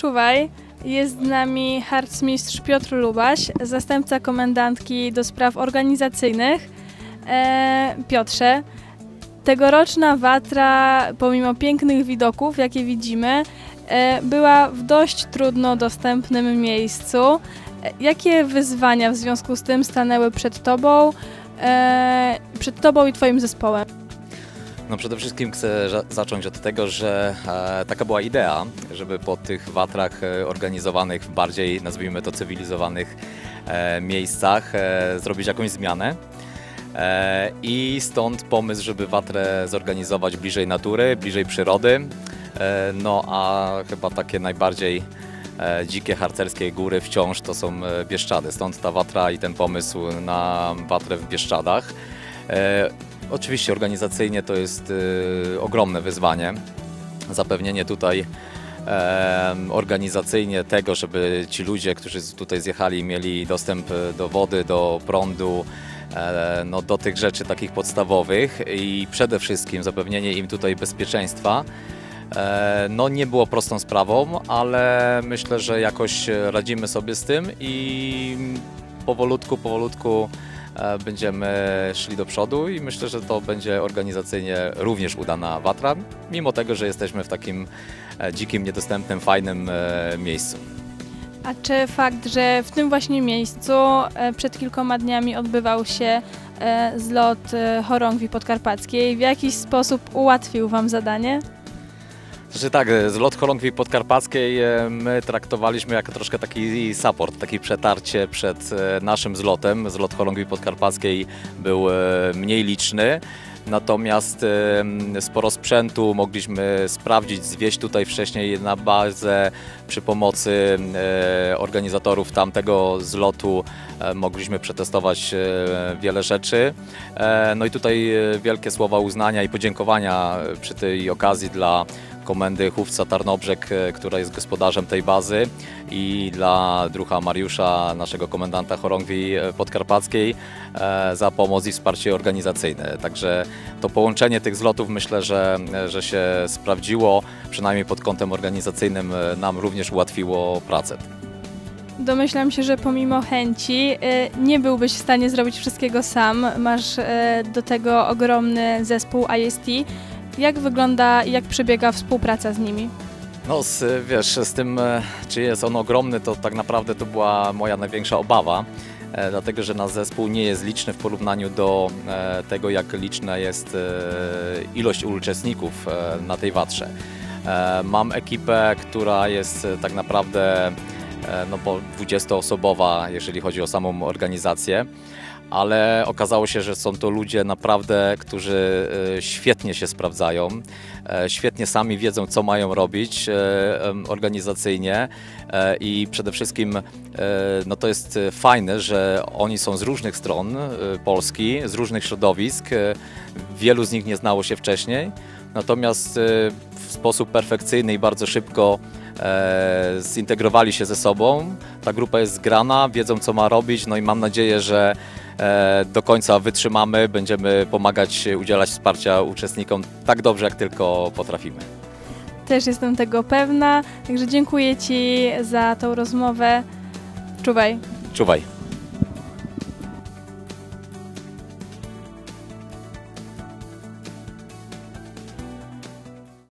Czuwaj. Jest z nami harcmistrz Piotr Lubaś, zastępca komendantki do spraw organizacyjnych. E, Piotrze, tegoroczna Watra, pomimo pięknych widoków, jakie widzimy, e, była w dość trudno dostępnym miejscu. E, Jakie wyzwania w związku z tym stanęły przed Tobą, e, przed Tobą i Twoim zespołem? No przede wszystkim chcę zacząć od tego, że e, taka była idea, żeby po tych watrach e, organizowanych w bardziej, nazwijmy to, cywilizowanych e, miejscach e, zrobić jakąś zmianę. E, I stąd pomysł, żeby watrę zorganizować bliżej natury, bliżej przyrody. E, no a chyba takie najbardziej e, dzikie harcerskie góry wciąż to są e, Bieszczady. Stąd ta watra i ten pomysł na watrę w Bieszczadach. E, Oczywiście organizacyjnie to jest y, ogromne wyzwanie. Zapewnienie tutaj em, organizacyjnie tego, żeby ci ludzie, którzy tutaj zjechali, mieli dostęp e, do wody, do prądu, e, no, do tych rzeczy takich podstawowych i przede wszystkim zapewnienie im tutaj bezpieczeństwa. E, No nie było prostą sprawą, ale myślę, że jakoś e, radzimy sobie z tym i powolutku, powolutku e, będziemy szli do przodu i myślę, że to będzie organizacyjnie również udana watra, mimo tego, że jesteśmy w takim e, dzikim, niedostępnym, fajnym e, miejscu. A czy fakt, że w tym właśnie miejscu e, przed kilkoma dniami odbywał się e, zlot e, chorągwi podkarpackiej, w jakiś sposób ułatwił Wam zadanie? Znaczy tak, e, zlot chorągwi podkarpackiej e, my traktowaliśmy jako troszkę taki support, takie przetarcie przed e, naszym zlotem. Zlot chorągwi podkarpackiej był mniej liczny, natomiast sporo sprzętu mogliśmy sprawdzić, zwieść tutaj wcześniej na bazę przy pomocy organizatorów tamtego zlotu mogliśmy przetestować wiele rzeczy. No i tutaj wielkie słowa uznania i podziękowania przy tej okazji dla komendy Chówca Tarnobrzeg, e, która jest gospodarzem tej bazy i dla drucha Mariusza, naszego komendanta chorągwi e, podkarpackiej e, za pomoc i wsparcie organizacyjne. Także to połączenie tych zlotów myślę, że, że się sprawdziło, przynajmniej pod kątem organizacyjnym e, nam również ułatwiło pracę. Domyślam się, że pomimo chęci e, nie byłbyś w stanie zrobić wszystkiego sam. Masz e, do tego ogromny zespół IST. Jak wygląda i jak przebiega współpraca z nimi? No, z, wiesz, z tym, e, czy jest on ogromny, to tak naprawdę to była moja największa obawa, e, dlatego że nasz zespół nie jest liczny w porównaniu do e, tego, jak liczna jest ilość uczestników na tej watrze. Mam ekipę, która jest tak naprawdę no, po 20-osobowa, jeżeli chodzi o samą organizację ale okazało się, że są to ludzie naprawdę, którzy e, świetnie się sprawdzają, e, świetnie sami wiedzą, co mają robić e, organizacyjnie i przede wszystkim no to jest fajne, że oni są z różnych stron Polski, z różnych środowisk, wielu z nich nie znało się wcześniej, natomiast w sposób perfekcyjny i bardzo szybko zintegrowali się ze sobą. Ta grupa jest zgrana, wiedzą co ma robić, no i mam nadzieję, że do końca wytrzymamy, będziemy pomagać, udzielać wsparcia uczestnikom tak dobrze, jak tylko potrafimy. Też jestem tego pewna, także dziękuję Ci za tą rozmowę. Czuwaj. Czuwaj.